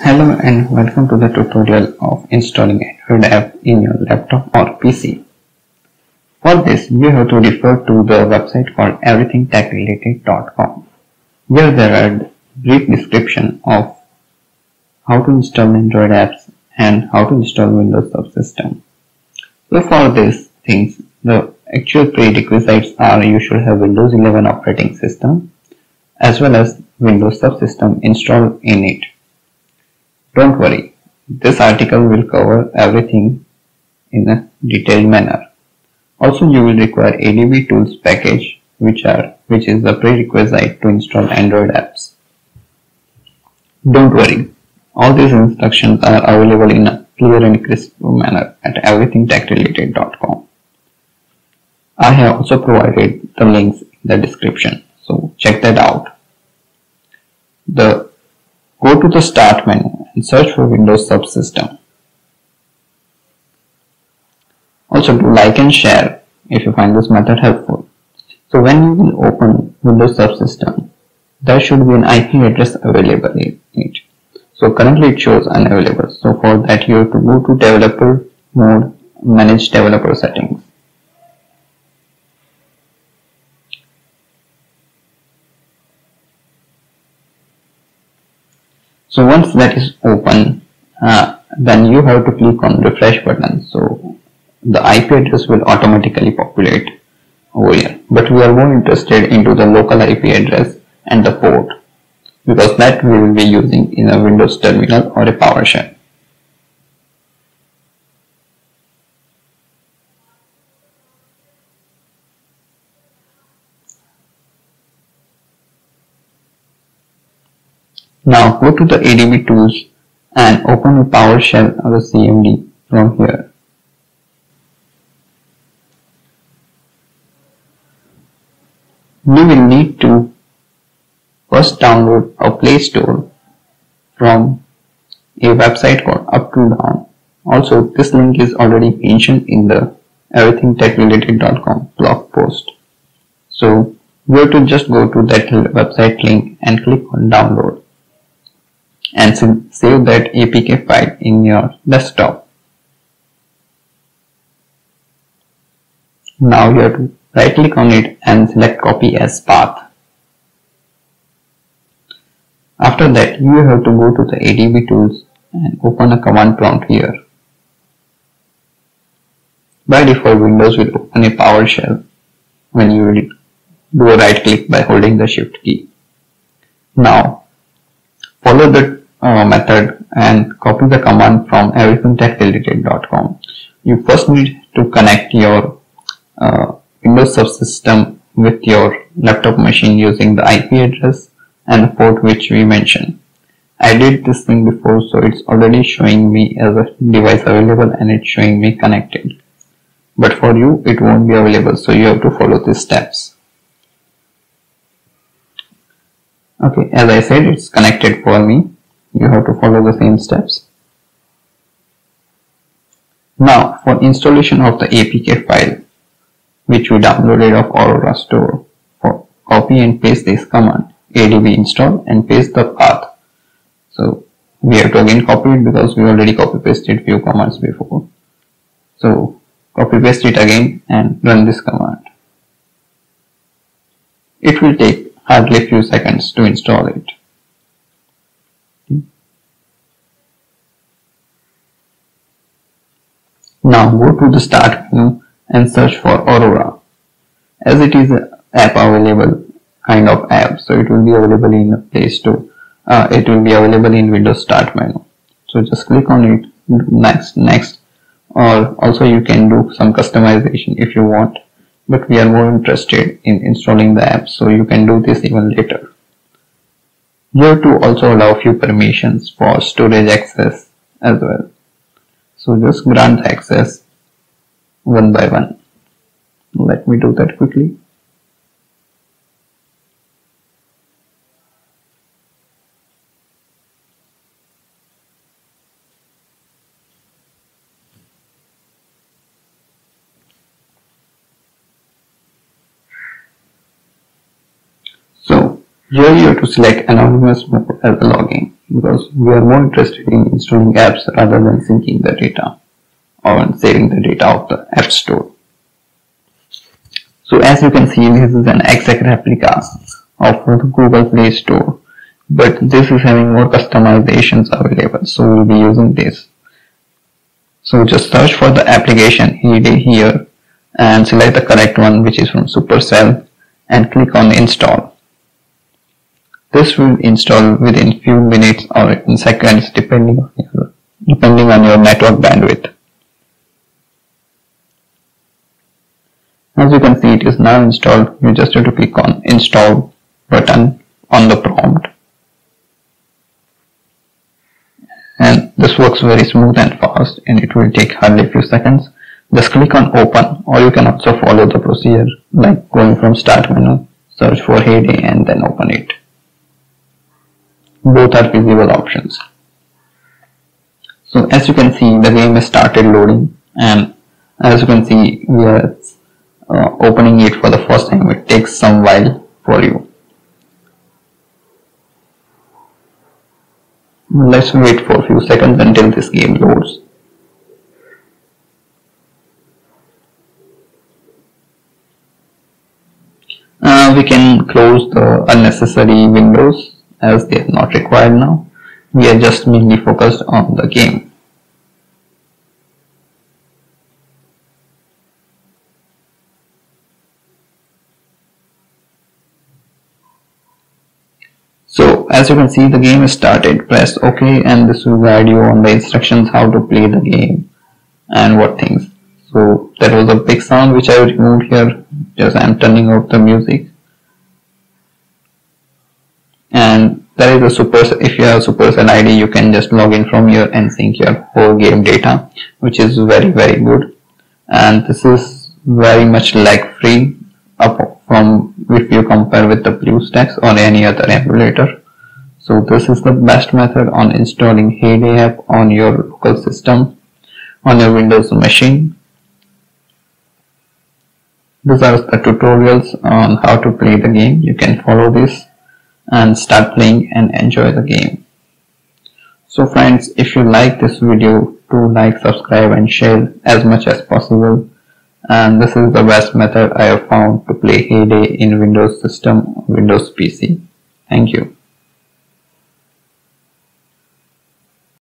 Hello and welcome to the tutorial of installing Android app in your laptop or PC. For this, you have to refer to the website called everythingtechrelated.com. Here there are brief description of how to install Android apps and how to install Windows subsystem. So for these things, the actual prerequisites are you should have Windows 11 operating system as well as Windows subsystem installed in it. Don't worry, this article will cover everything in a detailed manner. Also you will require ADB tools package which are which is the prerequisite to install Android apps. Don't worry, all these instructions are available in a clear and crisp manner at everythingtechrelated.com. I have also provided the links in the description, so check that out. The Go to the Start menu and search for Windows Subsystem. Also do like and share if you find this method helpful. So when you will open Windows Subsystem, there should be an IP address available in it. So currently it shows unavailable. So for that you have to go to developer mode, manage developer settings. So once that is open, uh, then you have to click on refresh button. So the IP address will automatically populate over here. But we are more interested into the local IP address and the port because that we will be using in a Windows terminal or a PowerShell. Now go to the ADB tools and open a PowerShell or a CMD from here. You will need to first download a Play Store from a website called Uptodown. Also, this link is already mentioned in the everythingtechrelated.com blog post. So, you have to just go to that website link and click on download and save that APK file in your desktop. Now you have to right click on it and select copy as path. After that, you have to go to the ADB tools and open a command prompt here. By default, Windows will open a PowerShell when you do a right click by holding the shift key. Now, follow the uh, method and copy the command from everythingtechrelated.com. You first need to connect your uh, Windows subsystem with your laptop machine using the IP address and the port which we mentioned. I did this thing before so it's already showing me as a device available and it's showing me connected. But for you it won't be available so you have to follow these steps. Okay, as I said it's connected for me. You have to follow the same steps. Now for installation of the APK file which we downloaded of Aurora store for copy and paste this command adb install and paste the path. So we have to again copy it because we already copy pasted few commands before. So copy paste it again and run this command. It will take hardly few seconds to install it. Now go to the start menu and search for Aurora. As it is an app available kind of app so it will be available in Play Store. Uh, it will be available in Windows Start menu. So just click on it next next. Or also you can do some customization if you want but we are more interested in installing the app so you can do this even later. Here to also allow few permissions for storage access as well so just grant access one by one let me do that quickly So Here you have to select anonymous mode as the login. Because we are more interested in installing apps rather than syncing the data or saving the data of the app store. So as you can see this is an exact replica of the Google Play Store but this is having more customizations available so we'll be using this. So just search for the application here and select the correct one which is from Supercell and click on install. This will install within few minutes or in seconds depending on your, depending on your network bandwidth. As you can see it is now installed, you just have to click on install button on the prompt. And this works very smooth and fast and it will take hardly a few seconds. Just click on open or you can also follow the procedure like going from start menu, search for Hay and then open it. Both are feasible options. So as you can see the game has started loading and as you can see we are uh, opening it for the first time it takes some while for you. Let's wait for a few seconds until this game loads. Uh, we can close the unnecessary windows as they are not required now. We are just mainly focused on the game. So as you can see the game is started. Press OK and this will guide you on the instructions how to play the game and what things. So that was a big sound which I removed here just I'm turning off the music and there is a super if you have supercell id you can just log in from here and sync your whole game data which is very very good. And this is very much lag free up from if you compare with the BlueStacks or any other emulator. So this is the best method on installing Hay Day app on your local system on your Windows machine. These are the tutorials on how to play the game. You can follow this and start playing and enjoy the game. So friends, if you like this video, do like, subscribe and share as much as possible. And this is the best method I have found to play Hay Day in Windows system, Windows PC. Thank you.